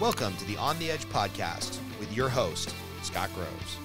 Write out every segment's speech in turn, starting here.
Welcome to the On the Edge podcast with your host, Scott Groves.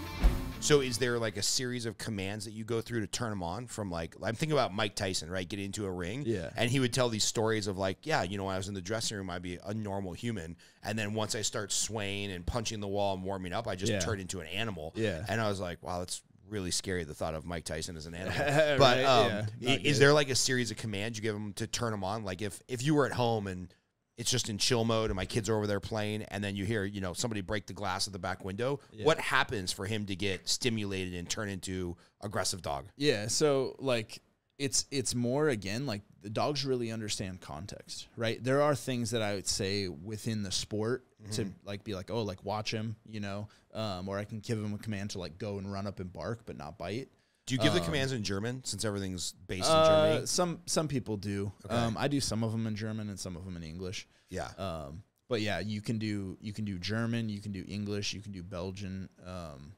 So, is there like a series of commands that you go through to turn them on? From like, I'm thinking about Mike Tyson, right? Getting into a ring, Yeah. and he would tell these stories of like, yeah, you know, when I was in the dressing room, I'd be a normal human, and then once I start swaying and punching the wall and warming up, I just Yeah. turn into an animal. Yeah. and I was like, wow, that's really scary. The thought of Mike Tyson as an animal. Right, but um, yeah, i- not is good. there like a series of commands you give them to turn them on? Like if if you were at home and it's just in chill mode and my kids are over there playing and then you hear you know somebody break the glass of the back window Yeah. what happens for him to get stimulated and turn into aggressive dog Yeah, so like it's it's more again like the dogs really understand context, right? There are things that I would say within the sport to like be like, oh, like watch him, you know, um, or I can give him a command to like go and run up and bark but not bite. Do you give the Um, commands in german since everything's based in Uh, germany some some people do. Okay. Um, I do some of them in German and some of them in English. yeah Um, but yeah, you can do you can do German, you can do English, you can do Belgian, um,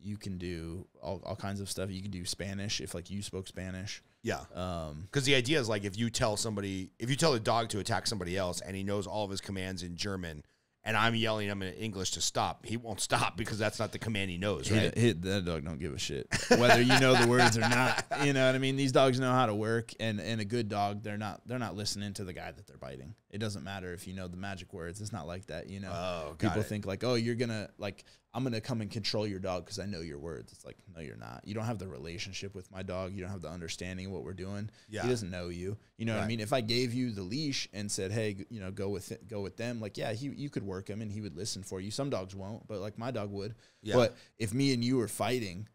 you can do all, all kinds of stuff. You can do Spanish if like you spoke Spanish. yeah Um, because the idea is like if you tell somebody if you tell a dog to attack somebody else and he knows all of his commands in german and i'm yelling him in english to stop he won't stop because that's not the command he knows he- right he- that dog don't give a shit whether you know the words or not. You know what I mean? These dogs know how to work, and and a good dog, they're not they're not listening to the guy that they're biting. It doesn't matter if you know the magic words. It's not like that. You know, oh people it. think like, oh, you're gonna like I'm gonna come and control your dog because I know your words. It's like, no, you're not. You don't have the relationship with my dog. You don't have the understanding of what we're doing. Yeah. He doesn't know you. You know what I mean? If I gave you the leash and said, hey, you know, go with it, go with them, like, yeah, he you could work him and he would listen for you. Some dogs won't, but like my dog would. Yeah. But if me and you were fighting,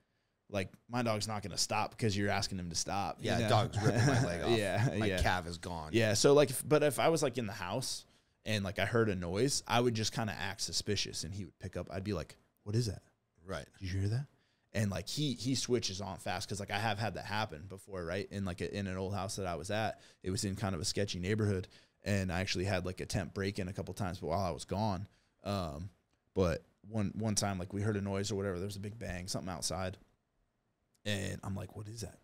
like my dog's not gonna stop because you're asking him to stop. you yeah know? dog's ripping my leg off yeah, my yeah. calf is gone Yeah. So like, if, but if I was like in the house and like I heard a noise, I would just kind of act suspicious, and he would pick up. I'd be like, "What is that? right Did you hear that?" And like he he switches on fast because like I have had that happen before, right? In like a, in an old house that I was at, it was in kind of a sketchy neighborhood, and I actually had like a temp break in a couple times, but while I was gone, um, but one one time like we heard a noise or whatever, there was a big bang, something outside, and I'm like, "What is that?"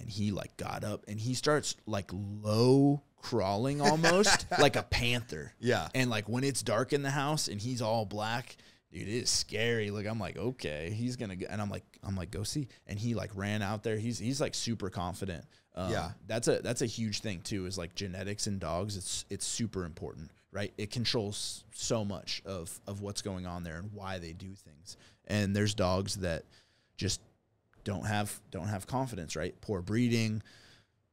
and he like got up and he starts like low crawling almost like a panther. yeah And like when it's dark in the house and he's all black, dude, it is scary. Like I'm like, okay, he's gonna go and I'm like, I'm like, go see. And he like ran out there. He's he's like super confident. Um, Yeah. That's a that's a huge thing too, is like genetics in dogs. It's it's super important, right? It controls so much of of what's going on there and why they do things. And there's dogs that just don't have don't have confidence, right? Poor breeding,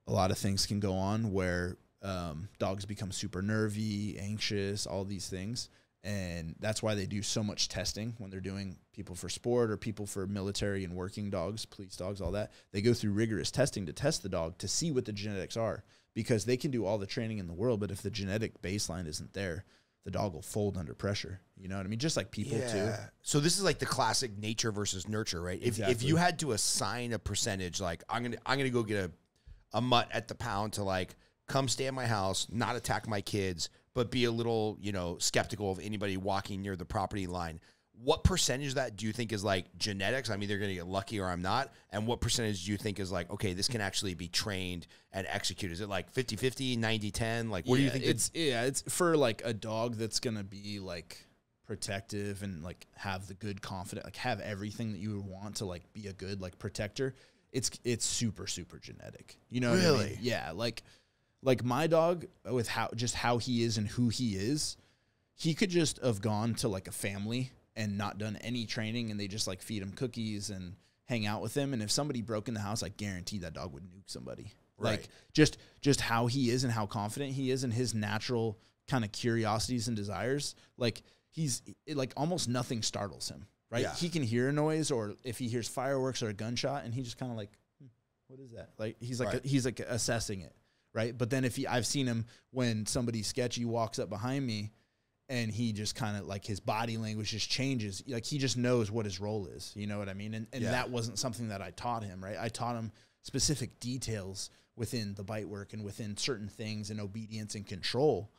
a lot of things can go on where um, dogs become super nervy, anxious, all these things, and that's why they do so much testing when they're doing people for sport or people for military and working dogs, police dogs, all that. They go through rigorous testing to test the dog to see what the genetics are because they can do all the training in the world, but if the genetic baseline isn't there, the dog will fold under pressure. You know what I mean? Just like people too. So this is like the classic nature versus nurture, right? If if you had to assign a percentage, like I'm gonna I'm gonna go get a a mutt at the pound to like come stay at my house, not attack my kids, but be a little you know skeptical of anybody walking near the property line. What percentage of that do you think is like genetics? I'm either going to get lucky or I'm not. And what percentage do you think is like, okay, this can actually be trained and executed? Is it like 50 50, 90 10? Like, what do you think? It's yeah, it's for like a dog that's gonna be like protective and like have the good confident, like have everything that you would want to like be a good like protector. It's it's super super genetic. You know what I Really? mean? Yeah, like like my dog with how just how he is and who he is, he could just have gone to like a family and not done any training and they just like feed him cookies and hang out with him and if somebody broke in the house, I guarantee that dog would nuke somebody. Right. Like just just how he is and how confident he is and his natural kind of curiosities and desires. Like he's it, like almost nothing startles him. Right? Yeah. He can hear a noise or if he hears fireworks or a gunshot and he just kind of like "Hmm, what is that? Like he's like Right. he's like assessing it, right? But then if he I've seen him when somebody sketchy walks up behind me and he just kind of like his body language just changes. Like he just knows what his role is. You know what I mean? And and Yeah. that wasn't something that I taught him, right? I taught him specific details within the bite work and within certain things and obedience and control.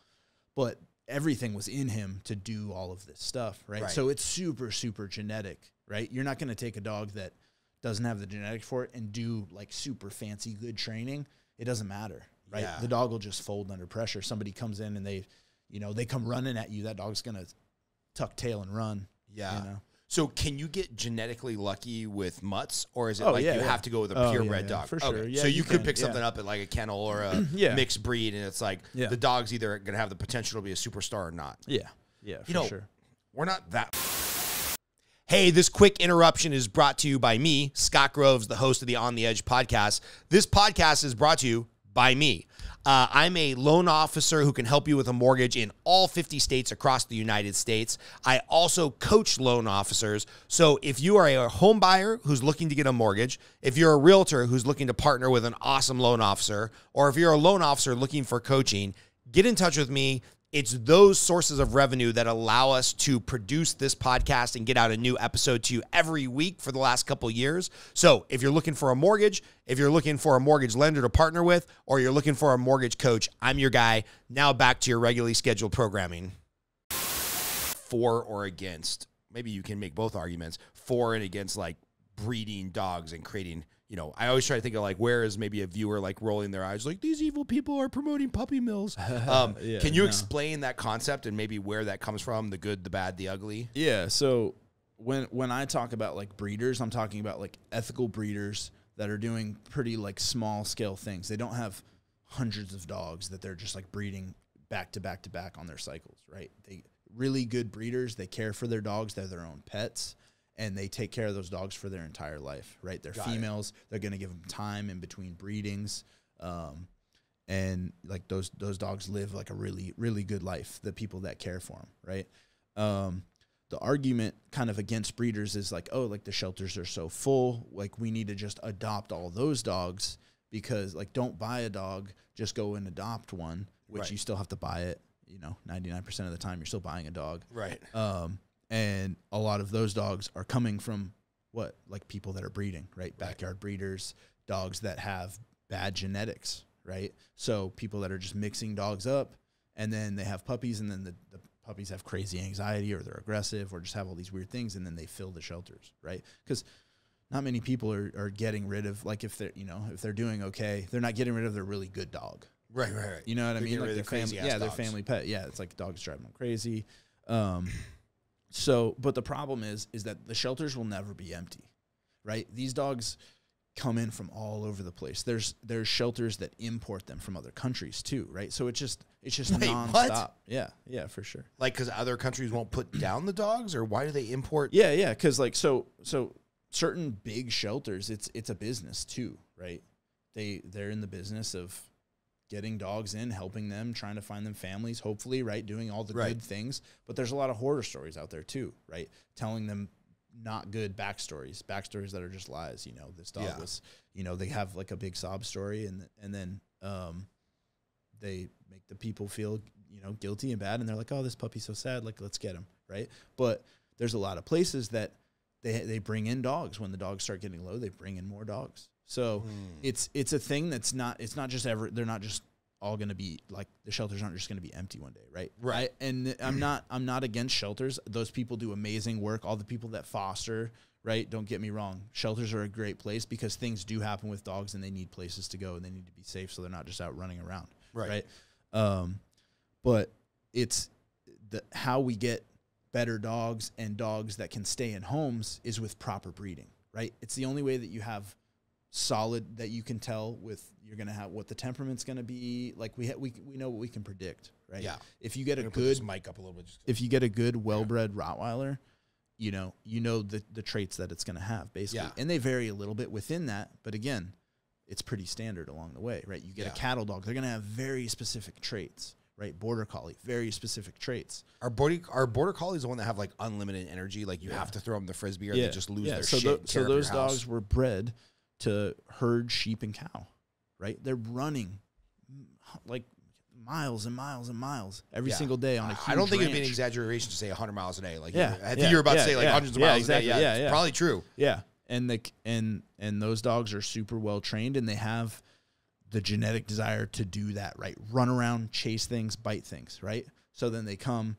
But everything was in him to do all of this stuff, right? Right. So it's super super genetic, right? You're not going to take a dog that doesn't have the genetics for it and do like super fancy good training. It doesn't matter, right? Yeah. The dog will just fold under pressure. Somebody comes in and they you know they come running at you, that dog's gonna tuck tail and run. Yeah. You know? So can you get genetically lucky with mutts, or is it Oh, like yeah, you yeah. have to go with a Oh, pure yeah, red yeah, dog? for sure. Okay. Yeah, so you, you could pick something up at like a kennel or a mixed breed, and it's like the dog's either going to have the potential to be a superstar or not. Yeah. Yeah. For You know, sure. We're not that. Hey, this quick interruption is brought to you by me, Scott Groves, the host of the On the Edge podcast. This podcast is brought to you by me. Uh, I'm a loan officer who can help you with a mortgage in all 50 states across the United States. I also coach loan officers. So if you are a home buyer who's looking to get a mortgage, if you're a realtor who's looking to partner with an awesome loan officer, or if you're a loan officer looking for coaching, get in touch with me. It's those sources of revenue that allow us to produce this podcast and get out a new episode to you every week for the last couple years. So, if you're looking for a mortgage, if you're looking for a mortgage lender to partner with, or you're looking for a mortgage coach, I'm your guy. Now, back to your regularly scheduled programming. For or against, maybe you can make both arguments for and against like breeding dogs and creating you know, I always try to think of like where is maybe a viewer like rolling their eyes like these evil people are promoting puppy mills. Um, Yeah, can you no. explain that concept and maybe where that comes from? The good, the bad, the ugly. Yeah. So when when I talk about like breeders, I'm talking about like ethical breeders that are doing pretty like small scale things. They don't have hundreds of dogs that they're just like breeding back to back to back on their cycles, right? They really good breeders, they care for their dogs, they're their own pets and they take care of those dogs for their entire life, right? They're Got it. females, they're going to give them time in between breedings. Um, and like those those dogs live like a really really good life the people that care for them right um the argument kind of against breeders is like oh like the shelters are so full like we need to just adopt all those dogs because like don't buy a dog just go and adopt one which Right. you still have to buy it you know 99% of the time you're still buying a dog Right. um, and a lot of those dogs are coming from what like people that are breeding right backyard breeders dogs that have bad genetics right so people that are just mixing dogs up and then they have puppies and then the, the puppies have crazy anxiety or they're aggressive or just have all these weird things and then they fill the shelters right because not many people are, are getting rid of like if they're you know if they're doing okay they're not getting rid of their really good dog Right. Right. Right. you know what I They're mean? Like their of the crazy family, yeah, their family pet. Yeah, it's like dogs driving them crazy. Um, so, but the problem is, is that the shelters will never be empty, right? These dogs come in from all over the place. There's there's shelters that import them from other countries too, right? So it's just it's just Wait, nonstop. what? Yeah, yeah, for sure. Like, because other countries won't put down the dogs, or why do they import? Yeah, yeah, because like so so certain big shelters, it's it's a business too, right? They they're in the business of getting dogs in, helping them, trying to find them families, hopefully, right? Doing all the Right. good things. But there's a lot of horror stories out there too, right? Telling them not good backstories, backstories that are just lies. You know, this dog Yeah. was, you know, they have like a big sob story, and and then um, they make the people feel, you know, guilty and bad, and they're like, oh, this puppy's so sad, like let's get him, right? But there's a lot of places that they they bring in dogs when the dogs start getting low. They bring in more dogs. So Hmm. it's it's a thing that's not it's not just ever they're not just all going to be like the shelters aren't just going to be empty one day, right? Right. I, and I'm not I'm not against shelters. Those people do amazing work. All the people that foster, right? Don't get me wrong. Shelters are a great place because things do happen with dogs and they need places to go and they need to be safe so they're not just out running around, Right. right? Um, but it's the how we get better dogs and dogs that can stay in homes is with proper breeding, right? It's the only way that you have solid that you can tell with you're gonna have what the temperament's gonna be like. We ha- we we know what we can predict, right? Yeah. If you get I'm a gonna put this good mic up a little bit. Just if you get a good well-bred Rottweiler, you know you know the the traits that it's gonna have basically, Yeah. and they vary a little bit within that, but again, it's pretty standard along the way, right? You get Yeah. a cattle dog, they're gonna have very specific traits, right? Border collie, very specific traits. Our border, our border collies the one that have like unlimited energy. Like you have to throw them the frisbee, or they just lose their so shit. and so tear up your those dogs were bred to herd sheep and cow, right? They're running like miles and miles and miles every Yeah. single day on a I- huge I don't think it'd be an exaggeration to say 100 miles a day. Like, Yeah, I think yeah, you're about yeah, to say like hundreds of miles exactly, a day. Yeah, yeah, yeah. probably true. Yeah, and the and and those dogs are super well trained, and they have the genetic desire to do that. Right, run around, chase things, bite things. Right. So then they come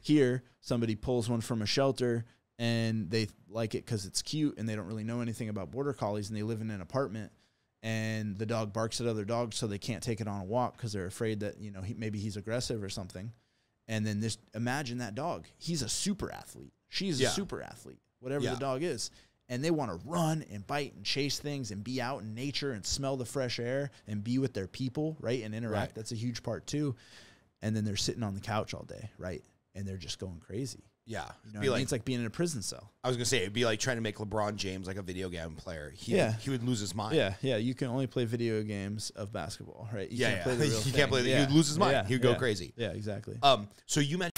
here. Somebody pulls one from a shelter, and they like it because it's cute, and they don't really know anything about border collies, and they live in an apartment. And the dog barks at other dogs, so they can't take it on a walk because they're afraid that you know he, maybe he's aggressive or something. And then this imagine that dog. He's a super athlete. She's Yeah. a super athlete. Whatever Yeah. the dog is. And they want to run and bite and chase things and be out in nature and smell the fresh air and be with their people, right? And interact. Right. That's a huge part too. And then they're sitting on the couch all day, right? And they're just going crazy. Yeah. You know, be what I like, mean? it's like being in a prison cell. I was gonna say it'd be like trying to make LeBron James like a video game player. He, Yeah. he would lose his mind. Yeah, yeah. You can only play video games of basketball, right? You yeah, can't yeah. play the real he thing. can't play. The, yeah. He'd lose his mind. Yeah, He'd go yeah. crazy. Yeah, exactly. Um. So you mentioned.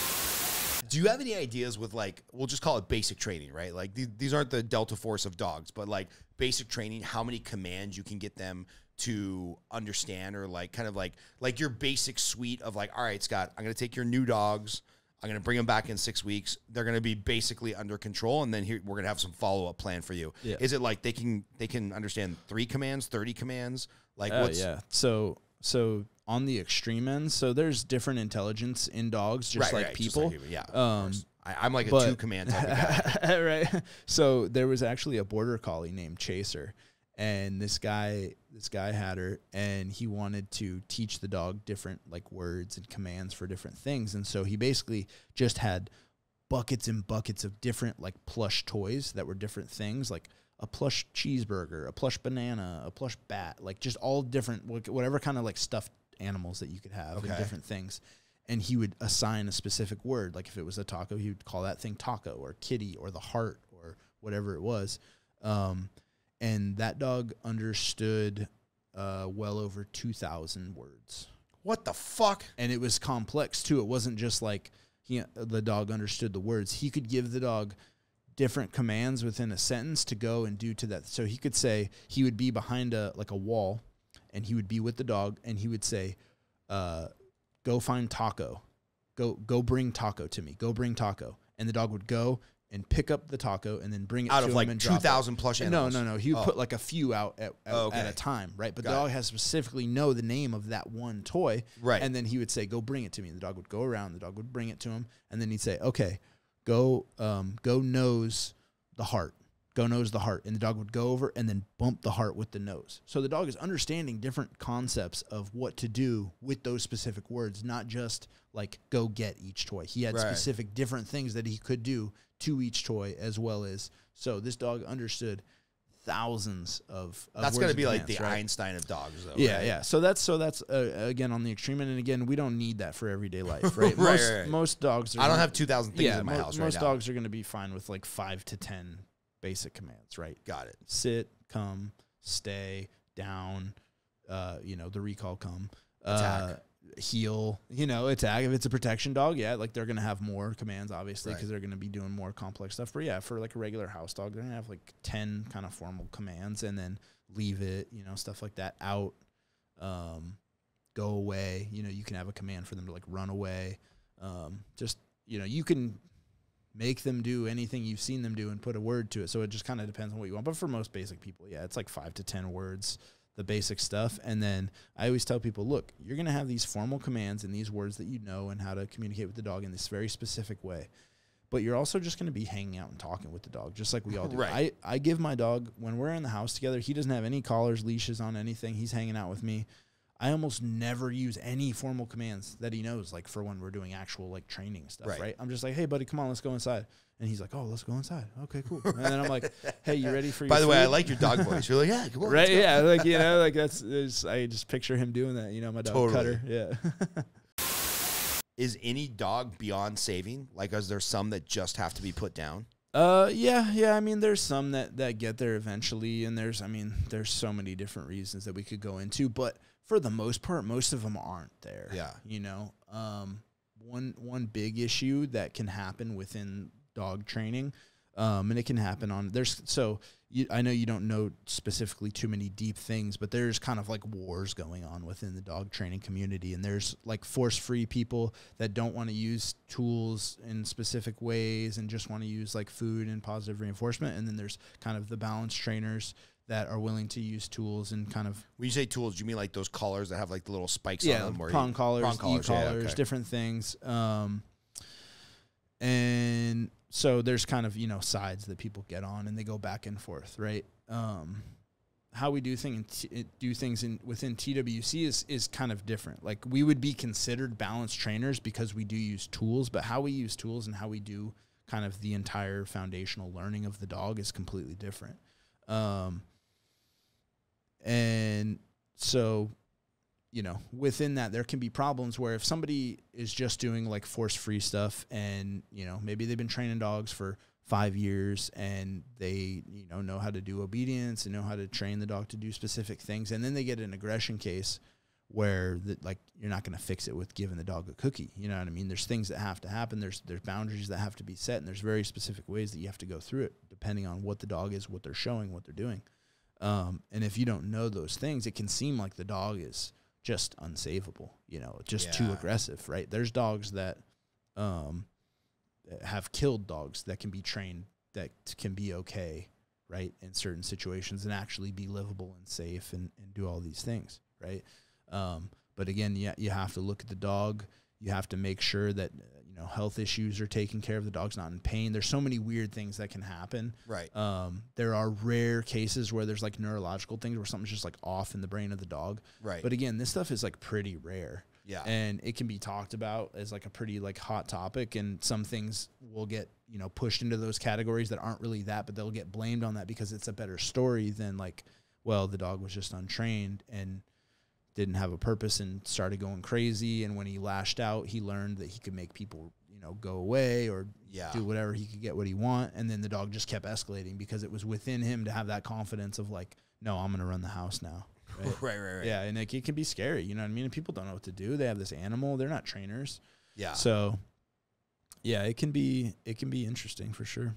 Do you have any ideas with like we'll just call it basic training, right? Like th- these aren't the Delta Force of dogs, but like basic training, how many commands you can get them to understand, or like kind of like like your basic suite of like, all right, Scott, I'm gonna take your new dogs. I'm gonna bring them back in six weeks. They're gonna be basically under control, and then here we're gonna have some follow up plan for you. Yeah. Is it like they can they can understand three commands, thirty commands? Like Uh, what's yeah. So so on the extreme end, so there's different intelligence in dogs, just right, like right, just people. yeah. Um. I, I'm like a but- two command type of guy. right. So there was actually a border collie named Chaser, and this guy, this guy had her, and he wanted to teach the dog different like words and commands for different things, and so he basically just had buckets and buckets of different like plush toys that were different things, like a plush cheeseburger, a plush banana, a plush bat, like just all different whatever kind of like stuffed animals that you could have Okay. and different things. And he would assign a specific word. Like if it was a taco, he would call that thing taco or kitty or the heart or whatever it was. Um, and that dog understood uh, well over 2,000 words What the fuck? and it was complex too. It wasn't just like he the dog understood the words. He could give the dog different commands within a sentence to go and do to that. So he could say he would be behind a like a wall, and he would be with the dog, and he would say, uh, "Go find taco, go go bring taco to me, go bring taco," and the dog would go and pick up the taco and then bring it Out to of him like and two it. plush No, animals. no, no. He would Oh. put like a few out at, at, Oh, at a time, right? But Got the it. dog has specifically know the name of that one toy, Right. And then he would say, "Go bring it to me." And the dog would go around. The dog would bring it to him, and then he'd say, "Okay, go, um, go nose the heart." Go nose the heart, and the dog would go over and then bump the heart with the nose. So the dog is understanding different concepts of what to do with those specific words, not just like go get each toy. He had Right. specific different things that he could do to each toy, as well as so this dog understood thousands of. of That's gonna and be like the right? Einstein of dogs, though. Yeah, right? yeah. So that's so that's uh, again on the extreme end, and again, we don't need that for everyday life, right? Right, most most dogs. Are I don't gonna- have two thousand things yeah, in my mo- house right most now. dogs are going to be fine with like five to ten basic commands, right? Got it. Sit, come, stay, down. Uh, you know the recall come. Attack. Uh, heel, you know, attack. If it's a protection dog, yeah, like they're gonna have more commands, obviously, Right. because they're gonna be doing more complex stuff. But yeah, for like a regular house dog, they're gonna have like ten kind of formal commands, and then leave it, you know, stuff like that. Out, um, go away. You know, you can have a command for them to like run away. Um, just you know, you can make them do anything you've seen them do and put a word to it. So it just kind of depends on what you want. But for most basic people, yeah, it's like five to ten words the basic stuff. And then I always tell people, look, you're going to have these formal commands and these words that you know and how to communicate with the dog in this very specific way. But you're also just going to be hanging out and talking with the dog, just like we all do. Right. I, I give my dog, when we're in the house together, he doesn't have any collars, leashes on anything. He's hanging out with me. I almost never use any formal commands that he knows, like for when we're doing actual like training stuff, Right. right? I'm just like, hey, buddy, come on, let's go inside. And he's like, oh, let's go inside. Okay, cool. And then I'm like, hey, you ready for your By the way, I like your dog voice. You're like, yeah, come on. right let's go." yeah like you know like that's it's, i just picture him doing that you know my dog Totally. cutter yeah Is any dog beyond saving? Like, is there some that just have to be put down? uh yeah yeah i mean there's some that that get there eventually and there's i mean there's so many different reasons that we could go into but for the most part most of them aren't there Yeah. you know um one one big issue that can happen within dog training um, and it can happen on there's so you, I know you don't know specifically too many deep things, but there's kind of like wars going on within the dog training community, and there's like force free people that don't want to use tools in specific ways and just want to use like food and positive reinforcement, and then there's kind of the balanced trainers that are willing to use tools and kind of When you say tools, do you mean like those collars that have like the little spikes yeah, on them? where prong collars, prong e collars, yeah, okay. different things. Um, and so there's kind of you know sides that people get on, and they go back and forth, right? Um, how we do things do things in within TWC is is kind of different. Like we would be considered balanced trainers because we do use tools, but how we use tools and how we do kind of the entire foundational learning of the dog is completely different. Um, and so you know, within that, there can be problems where if somebody is just doing like force free stuff and, you know, maybe they've been training dogs for five years and they, you know, know how to do obedience and know how to train the dog to do specific things. And then they get an aggression case where that like you're not going to fix it with giving the dog a cookie. You know what I mean? There's things that have to happen. There's there's boundaries that have to be set, and there's very specific ways that you have to go through it, depending on what the dog is, what they're showing, what they're doing. Um, and if you don't know those things, it can seem like the dog is just unsavable, you know, just too aggressive, right? There's dogs that um have killed dogs that can be trained that can be okay, right, in certain situations and actually be livable and safe and, and do all these things, right? Um, but again, you, you have to look at the dog. You have to make sure that know health issues are taken care of. The dog's not in pain. There's so many weird things that can happen. Right. Um, there are rare cases where there's like neurological things where something's just like off in the brain of the dog. Right. But again, this stuff is like pretty rare. Yeah. And it can be talked about as like a pretty like hot topic and some things will get, you know, pushed into those categories that aren't really that, but they'll get blamed on that because it's a better story than like, well, the dog was just untrained and didn't have a purpose and started going crazy and when he lashed out, he learned that he could make people, you know, go away or Yeah. do whatever he could get what he want and then the dog just kept escalating because it was within him to have that confidence of like, no, I'm going to run the house now. Right? right, right, right. Yeah, and like it can be scary. You know what I mean? And people don't know what to do. They have this animal. They're not trainers. Yeah. So, yeah, it can be it can be interesting for sure.